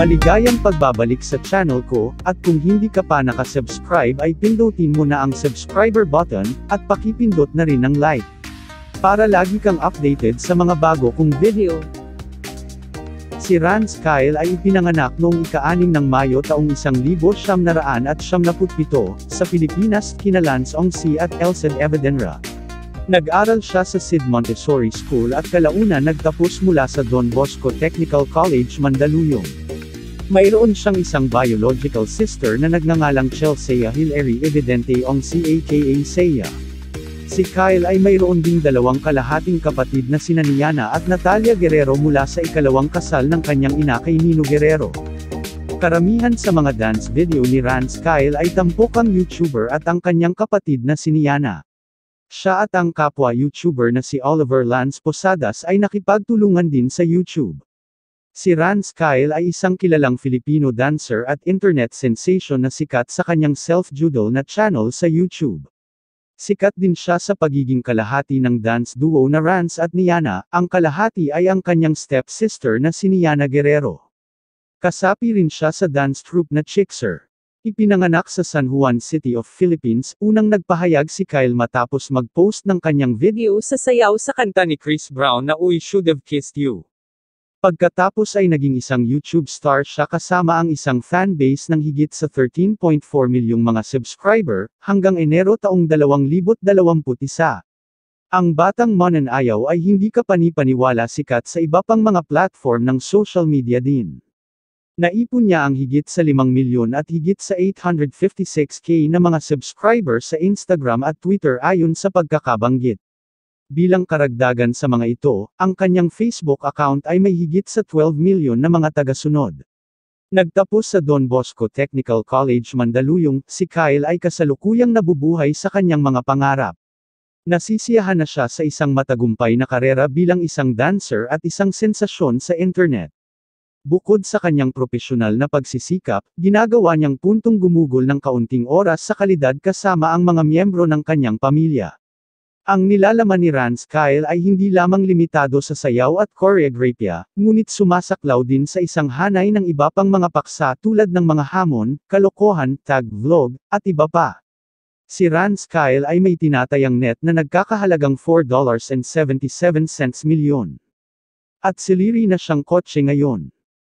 Maligayang pagbabalik sa channel ko, at kung hindi ka pa nakasubscribe ay pindutin mo na ang subscriber button, at pakipindot na rin ang like. Para lagi kang updated sa mga bago kong video. Si Rance Kyle ay ipinanganak noong ika-6 ng Mayo taong 1977 sa Pilipinas kina Lance Ongsi at Elced Evidenra. Nag-aral siya sa Sid Montessori School at kalauna nagtapos mula sa Don Bosco Technical College Mandaluyong. Mayroon siyang isang biological sister na nagngangalang Chelsea Hilary Evidente Ongsi aka Seiya. Si Kyle ay mayroon ding dalawang kalahating kapatid na sina Niana at Natalia Guerrero mula sa ikalawang kasal ng kanyang ina kay Nino Guerrero. Karamihan sa mga dance video ni Rance Kyle ay tampokang YouTuber at ang kanyang kapatid na si Niana. Siya at ang kapwa YouTuber na si Oliver Lance Posadas ay nakipagtulungan din sa YouTube. Si Rance Kyle ay isang kilalang Filipino dancer at internet sensation na sikat sa kanyang self-judo na channel sa YouTube. Sikat din siya sa pagiging kalahati ng dance duo na Rance at Niana, ang kalahati ay ang kanyang stepsister na si Niana Guerrero. Kasapi rin siya sa dance troupe na Chickser. Ipinanganak sa San Juan City of Philippines, unang nagpahayag si Kyle matapos mag-post ng kanyang video sa sayaw sa kanta ni Chris Brown na We Should Have Kissed You. Pagkatapos ay naging isang YouTube star siya kasama ang isang fanbase ng higit sa 13.4 milyong mga subscriber, hanggang Enero taong 2021. Ang batang mananayaw ay hindi ka panipaniwala sikat sa iba pang mga platform ng social media din. Naipon niya ang higit sa 5 milyon at higit sa 856k na mga subscriber sa Instagram at Twitter ayon sa pagkakabanggit. Bilang karagdagan sa mga ito, ang kanyang Facebook account ay may higit sa 12 milyon na mga tagasunod. Nagtapos sa Don Bosco Technical College Mandaluyong, si Kyle ay kasalukuyang nabubuhay sa kanyang mga pangarap. Nasisiyahan na siya sa isang matagumpay na karera bilang isang dancer at isang sensasyon sa internet. Bukod sa kanyang profesional na pagsisikap, ginagawa niyang puntong gumugol ng kaunting oras sa kalidad kasama ang mga miyembro ng kanyang pamilya. Ang nilalaman ni Rance Kyle ay hindi lamang limitado sa sayaw at choreography, ngunit sumasaklaw din sa isang hanay ng iba pang mga paksa tulad ng mga hamon, kalokohan, tag vlog, at iba pa. Si Rance Kyle ay may tinatayang net na nagkakahalagang $4.77 milyon. At siliri na siyang kotse ngayon.